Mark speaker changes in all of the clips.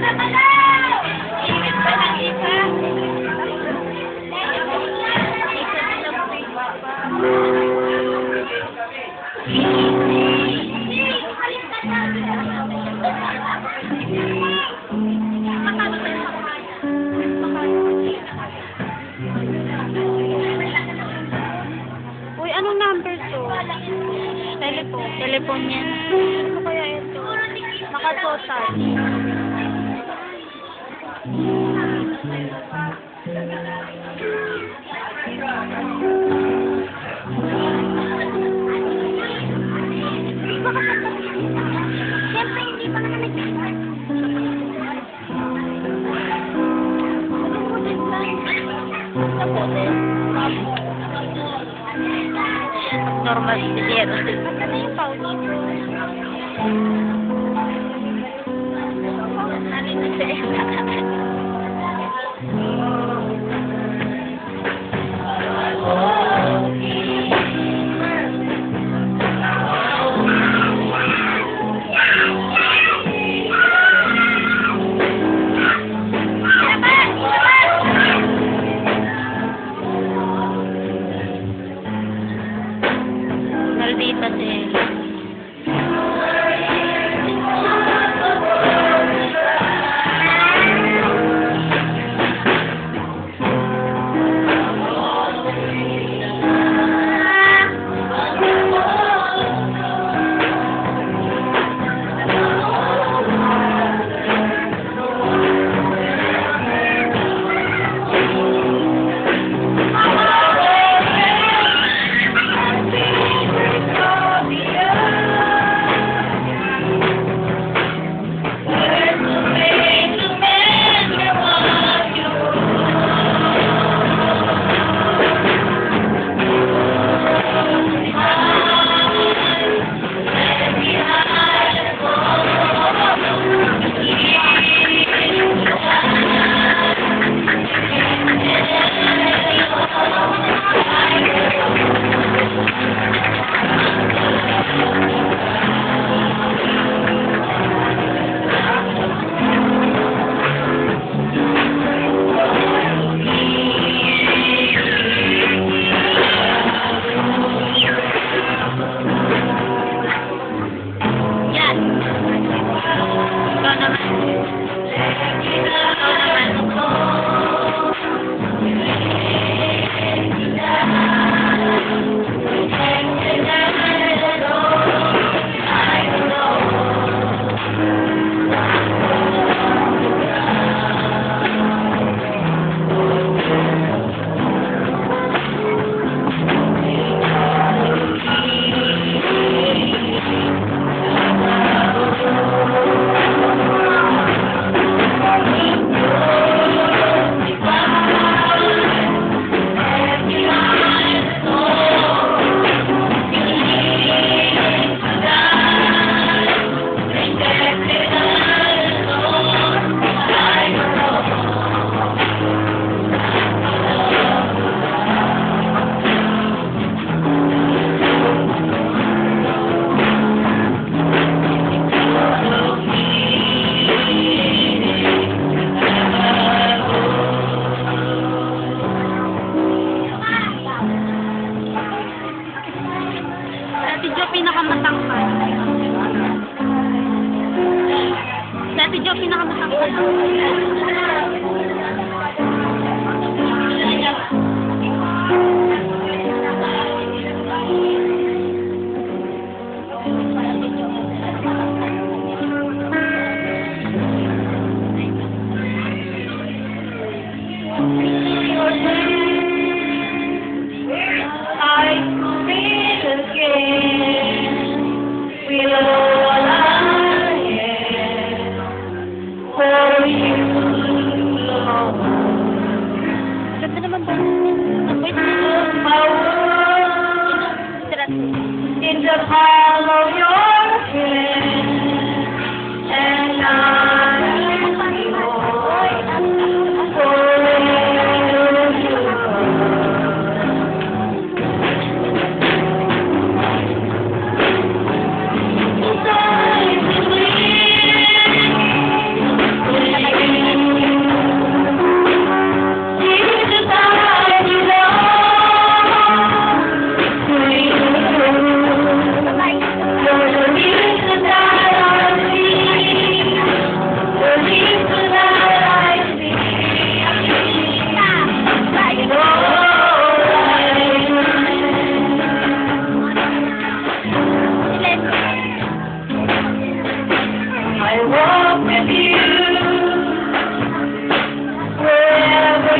Speaker 1: Uy, anong number to? Telephone. Telephone yan. Ano kaya ito? Nakatotal.
Speaker 2: Siyempre, hindi pa naman nag-start.
Speaker 1: Normal,
Speaker 3: hindi.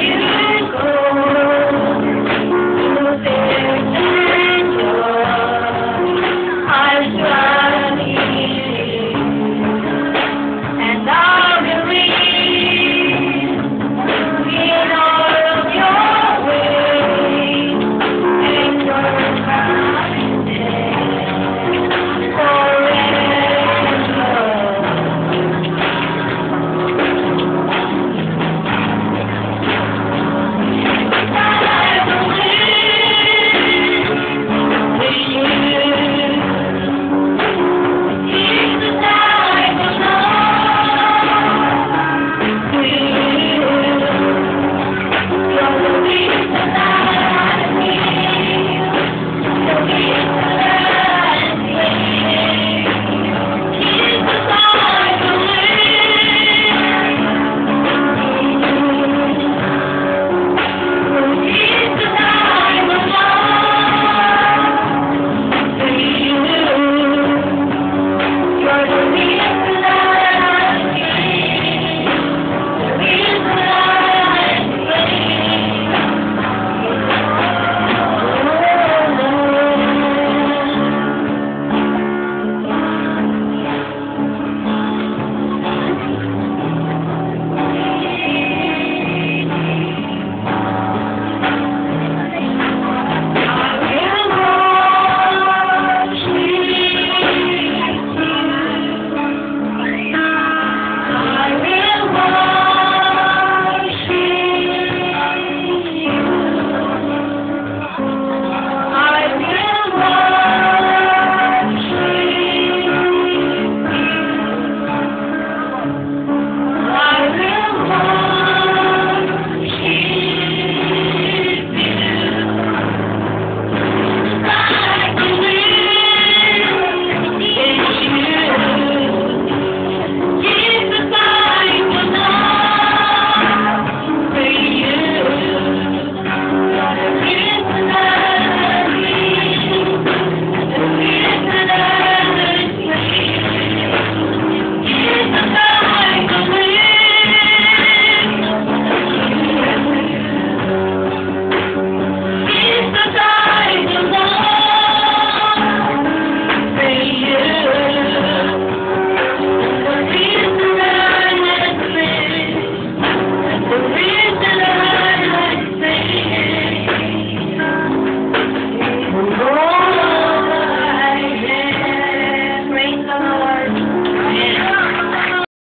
Speaker 3: you.